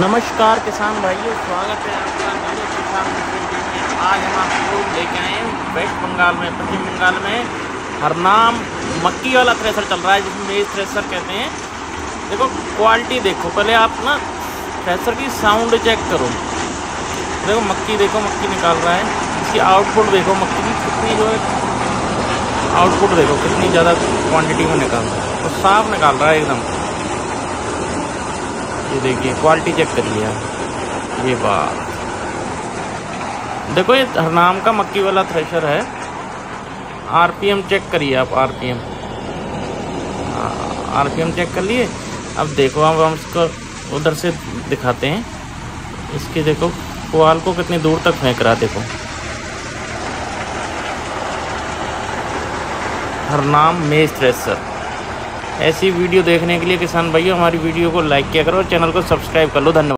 नमस्कार किसान भाइयों, स्वागत है आपका मेरे किसान आज हम आपको लेके आए हैं वेस्ट बंगाल में, पश्चिम बंगाल में। हरनाम मक्की वाला थ्रेसर चल रहा है, जिसमें मेज थ्रेसर कहते हैं। देखो क्वालिटी देखो, पहले आप ना थ्रेसर की साउंड चेक करो। देखो, मक्की देखो, मक्की निकाल रहा है। इसकी आउटपुट देखो, मक्की की कितनी जो है आउटपुट देखो, कितनी ज़्यादा क्वान्टिटी में निकाल रहा है। और साफ़ निकाल रहा है एकदम। ये देखिए क्वालिटी चेक करिए आप। ये बात। देखो, ये हरनाम का मक्की वाला थ्रेशर है। आरपीएम चेक करिए आप आरपीएम आरपीएम चेक कर लिए। अब देखो, अब हम इसको उधर से दिखाते हैं। इसके देखो, पुआल को कितनी दूर तक फेंक रहा देखो। हरनाम मेज थ्रेसर ऐसी वीडियो देखने के लिए किसान भाइयों, हमारी वीडियो को लाइक किया करो और चैनल को सब्सक्राइब कर लो। धन्यवाद।